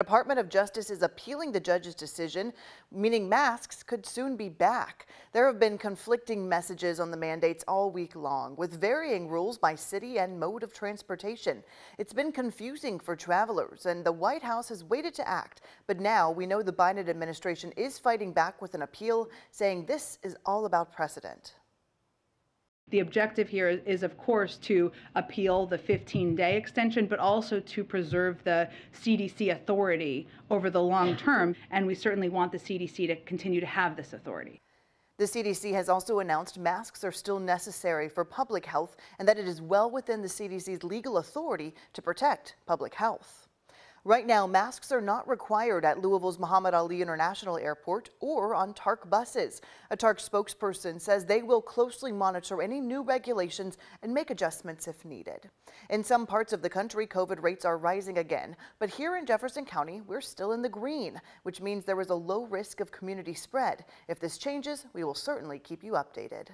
Department of Justice is appealing the judge's decision, meaning masks could soon be back. There have been conflicting messages on the mandates all week long, with varying rules by city and mode of transportation. It's been confusing for travelers, and the White House has waited to act. But now we know the Biden administration is fighting back with an appeal, saying this is all about precedent. The objective here is, of course, to appeal the 15 day extension, but also to preserve the CDC authority over the long term. And we certainly want the CDC to continue to have this authority. The CDC has also announced masks are still necessary for public health and that it is well within the CDC's legal authority to protect public health. Right now, masks are not required at Louisville's Muhammad Ali International Airport or on TARC buses. A TARC spokesperson says they will closely monitor any new regulations and make adjustments if needed. In some parts of the country, COVID rates are rising again, but here in Jefferson County, we're still in the green, which means there is a low risk of community spread. If this changes, we will certainly keep you updated.